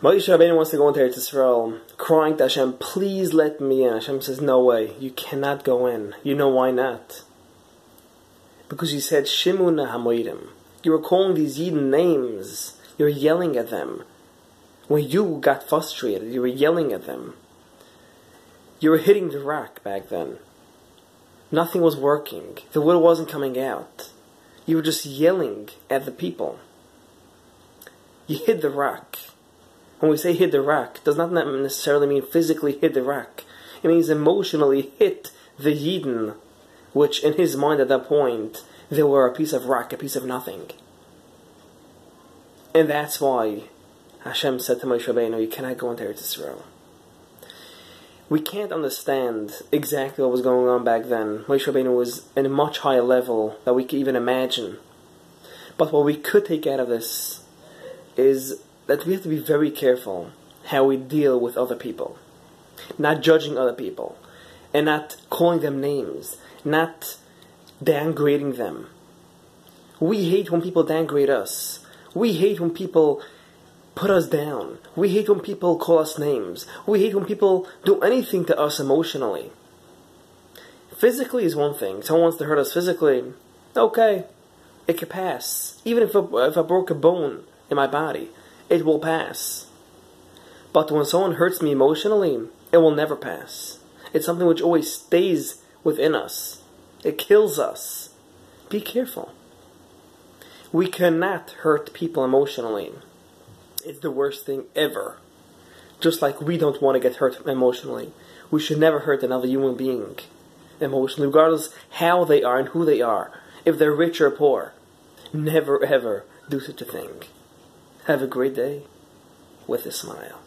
Moshe Rabbeinu wants to go into Eretz Yisrael, crying to Hashem, please let me in. Hashem says, no way, you cannot go in. You know why not? Because he said, Shimuna Hamoidim. You were calling these Yidden names. You were yelling at them. When you got frustrated, you were yelling at them. You were hitting the rock back then. Nothing was working. The wood wasn't coming out. You were just yelling at the people. You hit the rock. When we say hit the rock, does not necessarily mean physically hit the rock. It means emotionally hit the Yidden, which in his mind at that point, they were a piece of rock, a piece of nothing. And that's why Hashem said to Moshe Rabbeinu, you cannot go into Eretz Yisrael. We can't understand exactly what was going on back then. Moshe Rabbeinu was in a much higher level that we could even imagine. But what we could take out of this is that we have to be very careful how we deal with other people. Not judging other people. And not calling them names. Not downgrading them. We hate when people downgrade us. We hate when people put us down. We hate when people call us names. We hate when people do anything to us emotionally. Physically is one thing. Someone wants to hurt us physically. Okay, it could pass. Even if I, if I broke a bone in my body, it will pass. But when someone hurts me emotionally, it will never pass. It's something which always stays within us. It kills us. Be careful. We cannot hurt people emotionally it's the worst thing ever. Just like we don't want to get hurt emotionally. We should never hurt another human being emotionally, regardless how they are and who they are. If they're rich or poor. Never ever do such a thing. Have a great day with a smile.